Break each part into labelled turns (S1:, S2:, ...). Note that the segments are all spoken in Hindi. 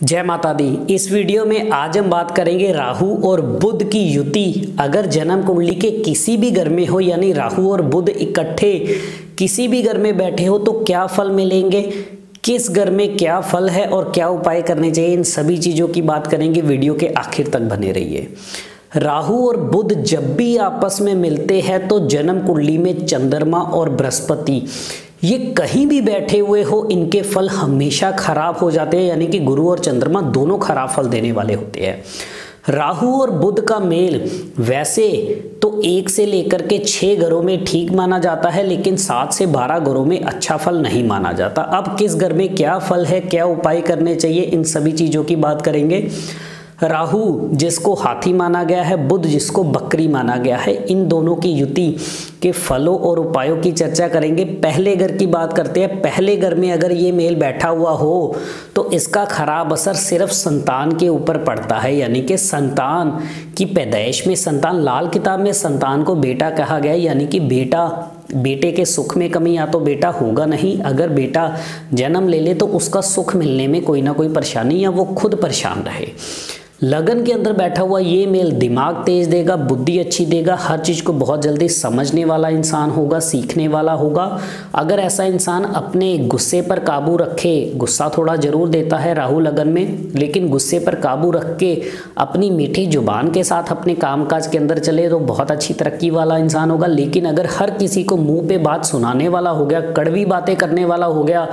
S1: जय माता दी। इस वीडियो में आज हम बात करेंगे राहु और बुध की युति। अगर जन्म कुंडली के किसी भी घर में हो, यानी राहु और बुध इकट्ठे किसी भी घर में बैठे हो तो क्या फल मिलेंगे? किस घर में क्या फल है और क्या उपाय करने चाहिए? इन सभी चीज़ों की बात करेंगे वीडियो के आखिर तक बने रहिए। राहु और बुध जब भी आपस में मिलते हैं तो जन्म कुंडली में चंद्रमा और बृहस्पति ये कहीं भी बैठे हुए हो, इनके फल हमेशा खराब हो जाते हैं, यानी कि गुरु और चंद्रमा दोनों खराब फल देने वाले होते हैं। राहु और बुध का मेल वैसे तो एक से लेकर के छः घरों में ठीक माना जाता है, लेकिन सात से बारह घरों में अच्छा फल नहीं माना जाता। अब किस घर में क्या फल है, क्या उपाय करने चाहिए, इन सभी चीज़ों की बात करेंगे। राहु जिसको हाथी माना गया है, बुध जिसको बकरी माना गया है, इन दोनों की युति के फलों और उपायों की चर्चा करेंगे। पहले घर की बात करते हैं। पहले घर में अगर ये मेल बैठा हुआ हो तो इसका खराब असर सिर्फ़ संतान के ऊपर पड़ता है, यानी कि संतान की पैदाइश में, संतान लाल किताब में संतान को बेटा कहा गया है यानी कि बेटा, बेटे के सुख में कमी, या तो बेटा होगा नहीं। अगर बेटा जन्म ले ले तो उसका सुख मिलने में कोई ना कोई परेशानी, या वो खुद परेशान रहे। लगन के अंदर बैठा हुआ ये मेल दिमाग तेज देगा, बुद्धि अच्छी देगा, हर चीज़ को बहुत जल्दी समझने वाला इंसान होगा, सीखने वाला होगा। अगर ऐसा इंसान अपने गुस्से पर काबू रखे, गुस्सा थोड़ा ज़रूर देता है राहु लगन में, लेकिन गुस्से पर काबू रख के अपनी मीठी ज़ुबान के साथ अपने कामकाज के अंदर चले तो बहुत अच्छी तरक्की वाला इंसान होगा। लेकिन अगर हर किसी को मुँह पे बात सुनाने वाला हो गया, कड़वी बातें करने वाला हो गया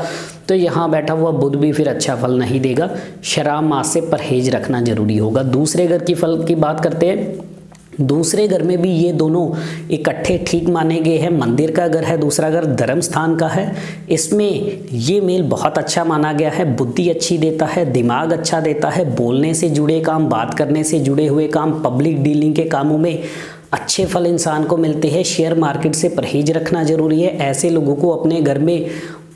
S1: तो यहाँ बैठा हुआ बुध भी फिर अच्छा फल नहीं देगा। शराब मास से परहेज रखना ज़रूरी होगा। दूसरे घर की फल की बात करते हैं। दूसरे घर में भी ये दोनों इकट्ठे ठीक माने गए हैं। मंदिर का घर है, दूसरा घर धर्म स्थान का है। इसमें ये मेल बहुत अच्छा माना गया है। बुद्धि अच्छी देता है, दिमाग अच्छा देता है। बोलने से जुड़े काम, बात करने से जुड़े हुए काम पब्लिक डीलिंग के कामों में अच्छे फल इंसान को मिलते हैं। शेयर मार्केट से परहेज रखना ज़रूरी है। ऐसे लोगों को अपने घर में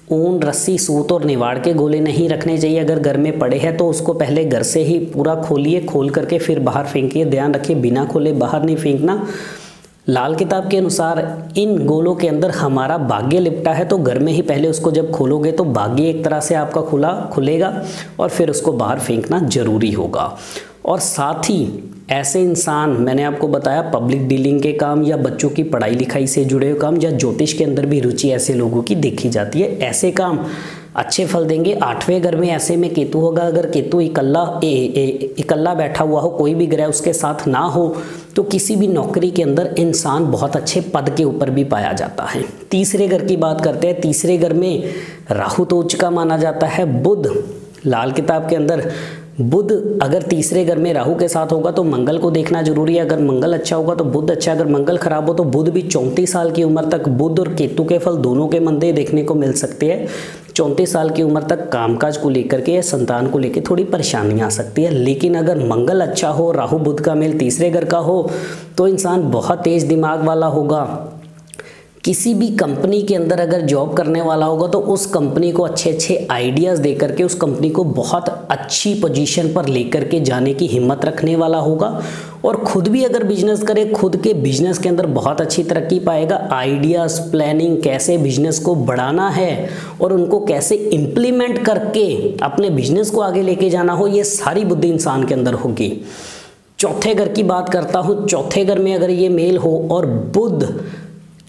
S1: ऊन, रस्सी, सूत और निवाड़ के गोले नहीं रखने चाहिए। अगर घर में पड़े हैं तो उसको पहले घर से ही पूरा खोलिए, खोल करके फिर बाहर फेंकिए। ध्यान रखिए, बिना खोले बाहर नहीं फेंकना। लाल किताब के अनुसार इन गोलों के अंदर हमारा भाग्य लिपटा है तो घर में ही पहले उसको जब खोलोगे तो भाग्य एक तरह से आपका खुला, खुलेगा और फिर उसको बाहर फेंकना ज़रूरी होगा। और साथ ही ऐसे इंसान मैंने आपको बताया पब्लिक डीलिंग के काम या बच्चों की पढ़ाई लिखाई से जुड़े हुए काम या ज्योतिष के अंदर भी रुचि ऐसे लोगों की देखी जाती है ऐसे काम अच्छे फल देंगे। आठवें घर में ऐसे में केतु होगा अगर केतु इकल्ला ए, ए, इकल्ला बैठा हुआ हो कोई भी ग्रह उसके साथ ना हो तो किसी भी नौकरी के अंदर इंसान बहुत अच्छे पद के ऊपर भी पाया जाता है। तीसरे घर की बात करते हैं तीसरे घर में राहु तो उच्च का माना जाता है बुध लाल किताब के अंदर बुध अगर तीसरे घर में राहु के साथ होगा तो मंगल को देखना ज़रूरी है। अगर मंगल अच्छा होगा तो बुध अच्छा अगर मंगल खराब हो तो बुध भी चौंतीस साल की उम्र तक बुध और केतु के फल दोनों के मंदे देखने को मिल सकते हैं। चौंतीस साल की उम्र तक कामकाज को लेकर के या संतान को लेकर थोड़ी परेशानी आ सकती है। लेकिन अगर मंगल अच्छा हो, राहु बुध का मेल तीसरे घर का हो तो इंसान बहुत तेज दिमाग वाला होगा। किसी भी कंपनी के अंदर अगर जॉब करने वाला होगा तो उस कंपनी को अच्छे अच्छे आइडियाज़ दे करके उस कंपनी को बहुत अच्छी पोजीशन पर लेकर के जाने की हिम्मत रखने वाला होगा। और खुद भी अगर बिज़नेस करे, खुद के बिज़नेस के अंदर बहुत अच्छी तरक्की पाएगा। आइडियाज़, प्लानिंग, कैसे बिज़नेस को बढ़ाना है और उनको कैसे इम्प्लीमेंट करके अपने बिज़नेस को आगे लेके जाना हो, ये सारी बुद्धि इंसान के अंदर होगी। चौथे घर की बात करता हूँ। चौथे घर में अगर ये मेल हो और बुद्ध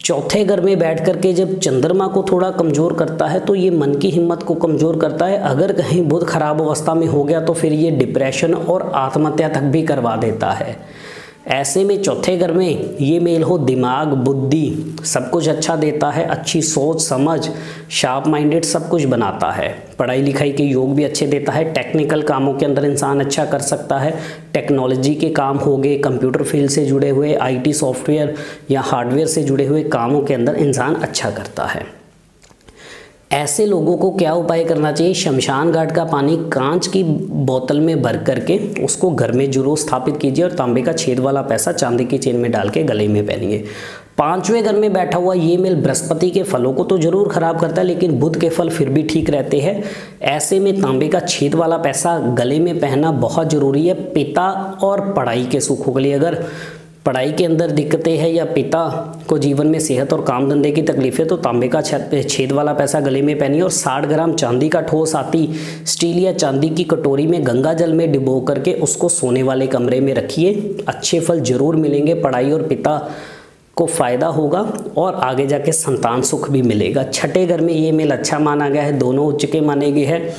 S1: चौथे घर में बैठ कर के जब चंद्रमा को थोड़ा कमज़ोर करता है तो ये मन की हिम्मत को कमज़ोर करता है। अगर कहीं बुध खराब अवस्था में हो गया तो फिर ये डिप्रेशन और आत्महत्या तक भी करवा देता है। ऐसे में चौथे घर में ये मेल हो, दिमाग, बुद्धि, सब कुछ अच्छा देता है, अच्छी सोच, समझ शार्प माइंडेड सब कुछ बनाता है। पढ़ाई लिखाई के योग भी अच्छे देता है टेक्निकल कामों के अंदर इंसान अच्छा कर सकता है। टेक्नोलॉजी के काम हो गए कंप्यूटर फ़ील्ड से जुड़े हुए आईटी सॉफ्टवेयर या हार्डवेयर से जुड़े हुए कामों के अंदर इंसान अच्छा करता है। ऐसे लोगों को क्या उपाय करना चाहिए? शमशान घाट का पानी कांच की बोतल में भर करके उसको घर में ज़रूर स्थापित कीजिए और तांबे का छेद वाला पैसा चांदी की चेन में डाल के गले में पहनिए। पाँचवें घर में बैठा हुआ ये मेल बृहस्पति के फलों को तो ज़रूर खराब करता है, लेकिन बुध के फल फिर भी ठीक रहते हैं। ऐसे में तांबे का छेद वाला पैसा गले में पहनना बहुत ज़रूरी है। पिता और पढ़ाई के सुखों के लिए अगर पढ़ाई के अंदर दिक्कतें हैं या पिता को जीवन में सेहत और काम धंधे की तकलीफें तो तांबे का छेद वाला पैसा गले में पहनिए और साठ ग्राम चांदी का ठोस आती स्टील या चांदी की कटोरी में गंगा जल में डिबो करके उसको सोने वाले कमरे में रखिए। अच्छे फल ज़रूर मिलेंगे, पढ़ाई और पिता को फ़ायदा होगा और आगे जाके संतान सुख भी मिलेगा। छठे घर में ये मेल अच्छा माना गया है, दोनों उच्च के माने गए हैं।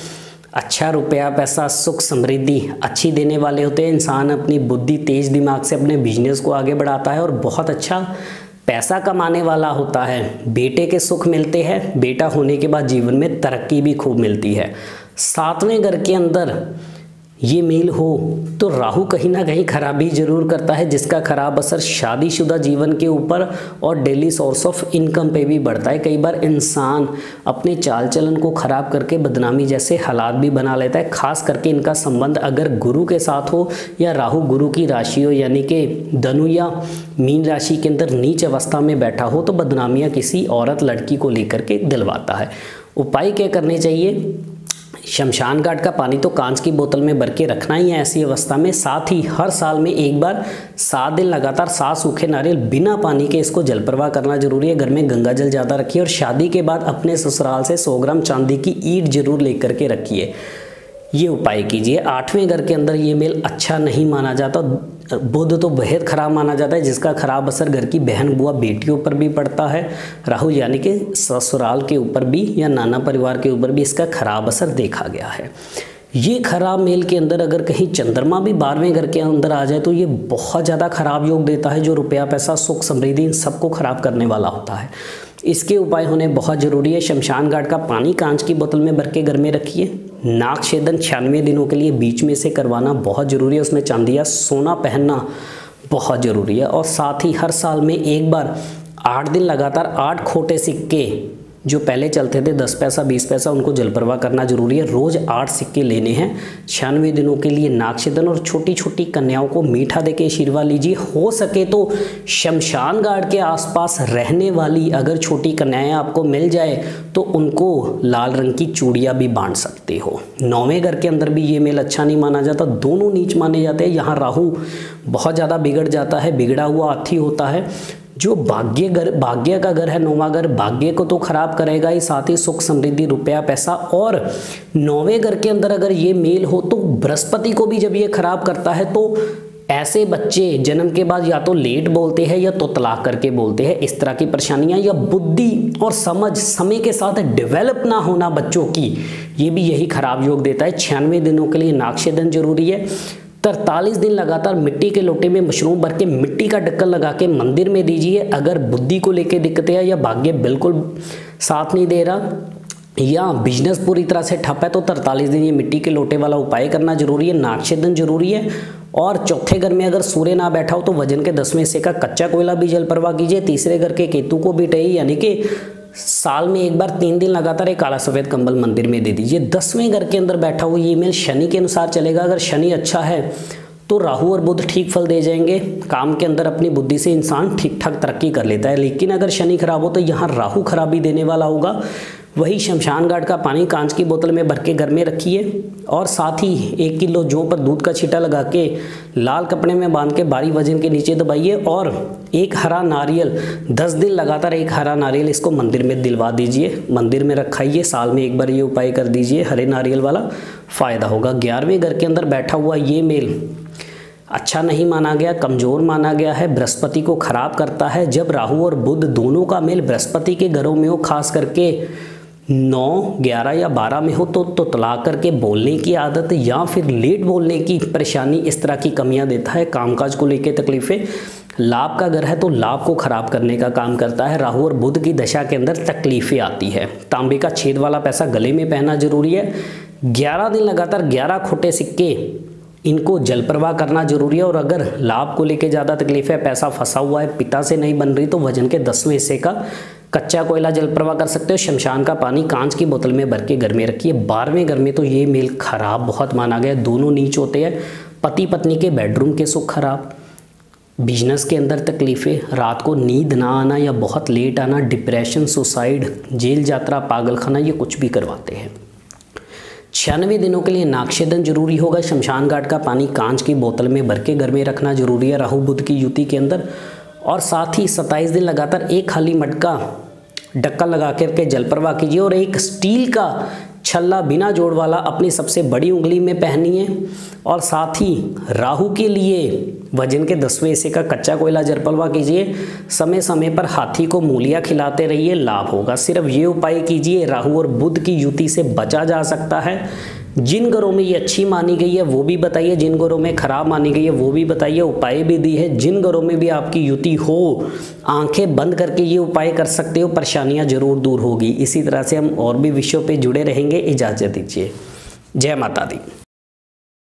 S1: अच्छा रुपया, पैसा, सुख, समृद्धि अच्छी देने वाले होते हैं। इंसान अपनी बुद्धि तेज दिमाग से अपने बिज़नेस को आगे बढ़ाता है और बहुत अच्छा पैसा कमाने वाला होता है। बेटे के सुख मिलते हैं, बेटा होने के बाद जीवन में तरक्की भी खूब मिलती है। सातवें घर के अंदर ये मेल हो तो राहु कहीं ना कहीं खराबी ज़रूर करता है, जिसका खराब असर शादीशुदा जीवन के ऊपर और डेली सोर्स ऑफ़ इनकम पे भी बढ़ता है। कई बार इंसान अपने चाल चलन को खराब करके बदनामी जैसे हालात भी बना लेता है। खास करके इनका संबंध अगर गुरु के साथ हो या राहु गुरु की राशि हो, यानी कि धनु या मीन राशि के अंदर नीच अवस्था में बैठा हो तो बदनामियाँ किसी औरत, लड़की को लेकर के दिलवाता है। उपाय क्या करने चाहिए? शमशान घाट का पानी तो कांच की बोतल में भर के रखना ही है ऐसी अवस्था में। साथ ही हर साल में एक बार सात दिन लगातार सात सूखे नारियल बिना पानी के इसको जल प्रवाह करना ज़रूरी है। घर में गंगा जल ज़्यादा रखिए और शादी के बाद अपने ससुराल से सौ ग्राम चांदी की ईट ज़रूर लेकर के रखिए। ये उपाय कीजिए। आठवें घर के अंदर ये मेल अच्छा नहीं माना जाता। बुध तो बेहद खराब माना जाता है, जिसका खराब असर घर की बहन, बुआ, बेटियों पर भी पड़ता है राहु यानी कि ससुराल के ऊपर भी या नाना परिवार के ऊपर भी इसका खराब असर देखा गया है। ये खराब मेल के अंदर अगर कहीं चंद्रमा भी बारहवें घर के अंदर आ जाए तो ये बहुत ज़्यादा खराब योग देता है, जो रुपया, पैसा, सुख, समृद्धि, इन सबको खराब करने वाला होता है। इसके उपाय होने बहुत ज़रूरी है। शमशान घाट का पानी कांच की बोतल में भर के घर में रखिए। नाक छेदन छियानवे दिनों के लिए बीच में से करवाना बहुत ज़रूरी है, उसमें चांदिया सोना पहनना बहुत ज़रूरी है। और साथ ही हर साल में एक बार आठ दिन लगातार आठ खोटे सिक्के जो पहले चलते थे, दस पैसा, बीस पैसा, उनको जलप्रवाह करना ज़रूरी है। रोज़ आठ सिक्के लेने हैं। छियानवे दिनों के लिए नाक्षदन और छोटी छोटी कन्याओं को मीठा दे के आशीर्वाद लीजिए। हो सके तो शमशान घाट के आसपास रहने वाली अगर छोटी कन्याएँ आपको मिल जाए तो उनको लाल रंग की चूड़ियाँ भी बांट सकते हो। नौवें घर के अंदर भी ये मेल अच्छा नहीं माना जाता। दोनों नीच माने जाते हैं। यहाँ राहु बहुत ज़्यादा बिगड़ जाता है, बिगड़ा हुआ हाथी होता है। जो भाग्य घर, भाग्य का घर है, नौवा घर, भाग्य को तो खराब करेगा ही, साथ ही सुख समृद्धि, रुपया, पैसा और नौवे घर के अंदर अगर ये मेल हो तो बृहस्पति को भी जब ये खराब करता है तो ऐसे बच्चे जन्म के बाद या तो लेट बोलते हैं या तो तलाक करके बोलते हैं। इस तरह की परेशानियाँ या बुद्धि और समझ, समय के साथ डेवलप ना होना बच्चों की, ये भी यही खराब योग देता है। छियानवे दिनों के लिए नाक्षेदन ज़रूरी है। तरतालीस दिन लगातार मिट्टी के लोटे में मशरूम भर के मिट्टी का ढक्कन लगा के मंदिर में दीजिए। अगर बुद्धि को लेके दिक्कतें है या भाग्य बिल्कुल साथ नहीं दे रहा या बिज़नेस पूरी तरह से ठप है तो तरतालीस दिन ये मिट्टी के लोटे वाला उपाय करना ज़रूरी है। नाक्षेदन ज़रूरी है। और चौथे घर में अगर सूर्य ना बैठा हो तो वज़न के दसवें हिस्से का कच्चा कोयला भी जल प्रवाह कीजिए। तीसरे घर के केतु को भी टही यानी कि साल में एक बार तीन दिन लगातार एक काला सफ़ेद कंबल मंदिर में दे दीजिए। दसवें घर के अंदर बैठा हुआ ये मेल शनि के अनुसार चलेगा। अगर शनि अच्छा है तो राहु और बुध ठीक फल दे जाएँगे। काम के अंदर अपनी बुद्धि से इंसान ठीक ठाक तरक्की कर लेता है। लेकिन अगर शनि खराब हो तो यहाँ राहु खराबी देने वाला होगा। वही शमशान घाट का पानी कांच की बोतल में भर के घर में रखिए और साथ ही एक किलो जौ पर दूध का छीटा लगा के लाल कपड़े में बाँध के भारी वज़न के नीचे दबाइए और एक हरा नारियल, दस दिन लगातार एक हरा नारियल इसको मंदिर में दिलवा दीजिए। मंदिर में रखाइए, साल में एक बार ये उपाय कर दीजिए। हरे नारियल वाला फ़ायदा होगा। ग्यारहवें घर के अंदर बैठा हुआ ये मेल अच्छा नहीं माना गया, कमज़ोर माना गया है, बृहस्पति को खराब करता है। जब राहु और बुध दोनों का मेल बृहस्पति के घरों में हो, खास करके नौ, ग्यारह या बारह में हो तो तो तलाक करके बोलने की आदत या फिर लेट बोलने की परेशानी इस तरह की कमियाँ देता है, कामकाज को लेकर तकलीफ़ें। लाभ का घर है तो लाभ को खराब करने का काम करता है। राहु और बुध की दशा के अंदर तकलीफ़ें आती है। तांबे का छेद वाला पैसा गले में पहनना ज़रूरी है। ग्यारह दिन लगातार ग्यारह खोटे सिक्के, इनको जल प्रवाह करना ज़रूरी है और अगर लाभ को लेकर ज़्यादा तकलीफ़ है, पैसा फंसा हुआ है, पिता से नहीं बन रही तो वज़न के दसवें हिस्से का कच्चा कोयला जल प्रवाह कर सकते हो, शमशान का पानी कांच की बोतल में भर के घर में रखिए। बारहवें घर में तो ये मेल खराब बहुत माना गया, दोनों नीच होते हैं। पति पत्नी के बेडरूम के सुख खराब। बिज़नेस के अंदर तकलीफ़ें, रात को नींद ना आना या बहुत लेट आना डिप्रेशन सुसाइड जेल यात्रा पागलखाना, ये कुछ भी करवाते हैं। छियानवे दिनों के लिए नाक्षेदन ज़रूरी होगा। शमशान घाट का पानी कांच की बोतल में भर के घर में रखना ज़रूरी है। राहु बुद्ध की युति के अंदर और साथ ही सत्ताईस दिन लगातार एक खाली मटका, डक्का लगा करके जल प्रवाह कीजिए और एक स्टील का छल्ला बिना जोड़ वाला अपनी सबसे बड़ी उंगली में पहनिए और साथ ही राहु के लिए वज़न के दसवें हिस्से का कच्चा कोयला जरपलवा कीजिए। समय समय पर हाथी को मूलियाँ खिलाते रहिए, लाभ होगा। सिर्फ़ ये उपाय कीजिए, राहु और बुध की युति से बचा जा सकता है। जिन घरों में ये अच्छी मानी गई है, वो भी बताइए। जिन घरों में खराब मानी गई है, वो भी बताइए। उपाय भी दी है। जिन घरों में भी आपकी युति हो, आँखें बंद करके ये उपाय कर सकते हो। परेशानियाँ ज़रूर दूर होगी। इसी तरह से हम और भी विषयों पे जुड़े रहेंगे। इजाज़त दीजिए। जय माता दी।